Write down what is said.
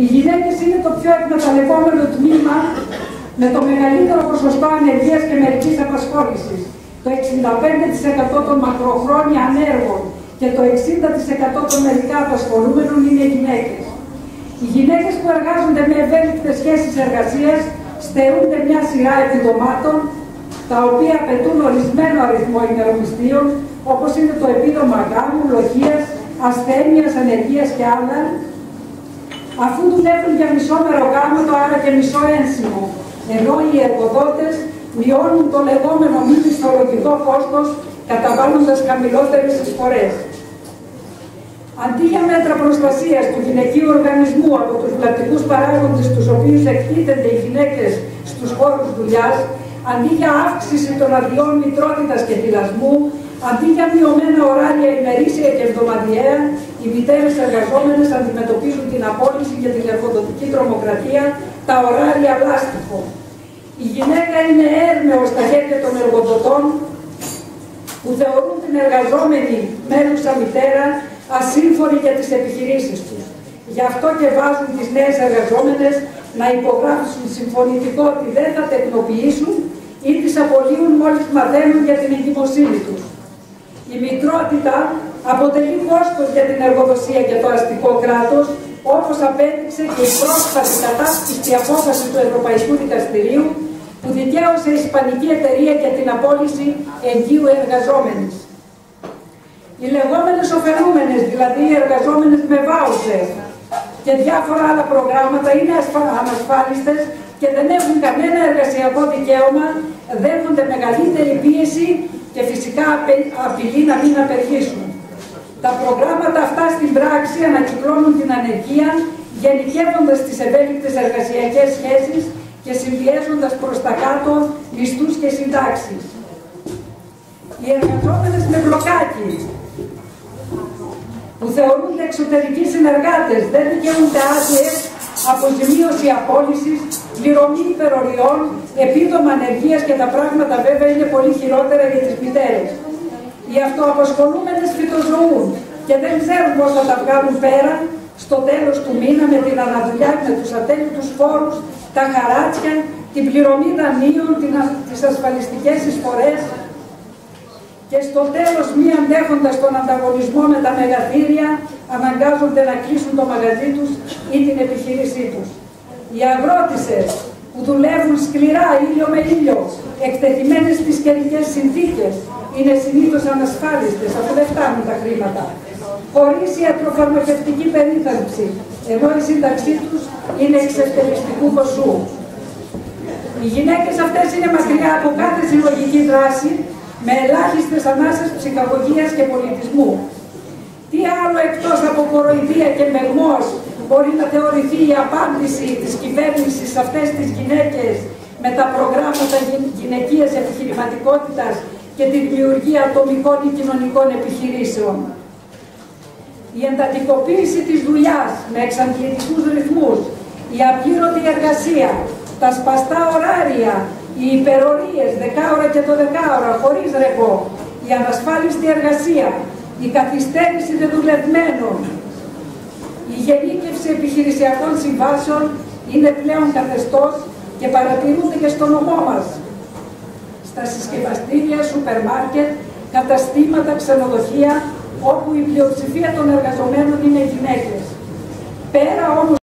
Οι γυναίκες είναι το πιο εκμεταλλευόμενο τμήμα με το μεγαλύτερο ποσοστό ανεργίας και μερικής απασχόλησης. Το 65% των μακροχρόνια ανέργων και το 60% των μερικά απασχολούμενων είναι γυναίκες. Οι γυναίκες που εργάζονται με ευέλικτες σχέσεις εργασίας στερούνται μια σειρά επιδομάτων τα οποία απαιτούν ορισμένο αριθμό ημερομισθείων όπως είναι το επίδομα γάμου, λοχείας, ασθένειας, ανεργίας και άλλα αφού δουλεύουν για μισό μεροκάματο, άρα και μισό ένσημο, ενώ οι εργοδότες μειώνουν το λεγόμενο μη μισθολογικό κόστος καταβάλλοντας χαμηλότερες εισφορές. Αντί για μέτρα προστασίας του γυναικείου οργανισμού από τους βλαπτικούς παράγοντες τους οποίους εκτίθενται οι γυναίκες στους χώρους δουλειάς, αντί για αύξηση των αδειών μητρότητας και θυλασμού, αντί για μειωμένα ωράρια ημερήσια και εβδομαδιαία, οι μητέρες εργαζόμενες αντιμετωπίζουν την απόλυση για την εργοδοτική τρομοκρατία, τα ωράρια λάστιχο. Η γυναίκα είναι έρμεος στα χέρια των εργοδοτών που θεωρούν την εργαζόμενη μέλουσα μητέρα ασύμφωνη για τις επιχειρήσεις τους. Γι' αυτό και βάζουν τις νέες εργαζόμενες να υπογράψουν συμφωνητικό ότι δεν θα τεκνοποιήσουν ή τις απολύουν μόλις μαθαίνουν για την εγκυμοσύνη τους. Η μητρότητα αποτελεί κόστος για την εργοδοσία και το αστικό κράτος, όπως απέδειξε και η πρόσφατη κατάσχιστη απόφαση του Ευρωπαϊκού Δικαστηρίου που δικαίωσε η Ισπανική εταιρεία για την απόλυση εγγύου εργαζόμενης. Οι λεγόμενες ωφελούμενες, δηλαδή οι εργαζόμενες με βάουζερ και διάφορα άλλα προγράμματα είναι ανασφάλιστες και δεν έχουν κανένα εργασιακό δικαίωμα, δέχονται μεγαλύτερη πίεση και φυσικά απειλή να μην απεργήσουν. Τα προγράμματα αυτά στην πράξη ανακυκλώνουν την ανεργία, γενικεύοντας τις ευέλικτες εργασιακές σχέσεις και συμπιέζοντας προς τα κάτω μισθούς και συντάξεις. Οι εργαζόμενες με μπλοκάκι, που θεωρούνται εξωτερικοί συνεργάτες, δεν δικαιούνται άδειες, αποζημίωση απόλυσης, πληρωμή υπεροριών, επίδομα ανεργίας και τα πράγματα βέβαια είναι πολύ χειρότερα για τις μητέρες. Οι αυτοαπασχολούμενες φυτοζωούν και δεν ξέρουν πώς θα τα βγάλουν πέρα στο τέλος του μήνα με την αναδουλειά, με τους ατέλειωτους φόρους, τα χαράτσια, την πληρωμή δανείων, τις ασφαλιστικές εισφορές και στο τέλος μη αντέχοντας τον ανταγωνισμό με τα μεγαθύρια αναγκάζονται να κλείσουν το μαγαζί τους ή την επιχείρησή τους. Οι αγρότησες που δουλεύουν σκληρά ήλιο με ήλιο, εκτεθειμένες στις καιρικές συνθήκες, είναι συνήθως ανασφάλιστες αφού δεν φτάνουν τα χρήματα, χωρίς ιατροφαρμακευτική περίθαλψη, ενώ η σύνταξή τους είναι εξευτελιστικού ποσού. Οι γυναίκες αυτές είναι μακριά από κάθε συλλογική δράση, με ελάχιστες ανάσες ψυχαγωγίας και πολιτισμού. Τι άλλο εκτός από κοροϊδία και μεγμός μπορεί να θεωρηθεί η απάντηση της κυβέρνησης σε αυτές τις γυναίκες με τα προγράμματα γυναικείας επιχειρηματικότητας και τη δημιουργία ατομικών ή κοινωνικών επιχειρήσεων. Η εντατικοποίηση της δουλειάς με εξαντλητικούς ρυθμούς, η απλήρωτη εργασία, τα σπαστά ωράρια, οι υπερορίες, δεκάωρα και το δεκάωρα, χωρίς ρεπό, η ανασφάλιστη εργασία, η καθυστέρηση δεδουλευμένων, η γενίκευση επιχειρησιακών συμβάσεων είναι πλέον καθεστώς και παρατηρούνται και στο νομό μας. Στα συσκευαστήρια, σούπερ μάρκετ, καταστήματα, ξενοδοχεία, όπου η πλειοψηφία των εργαζομένων είναι γυναίκες. Πέρα όμως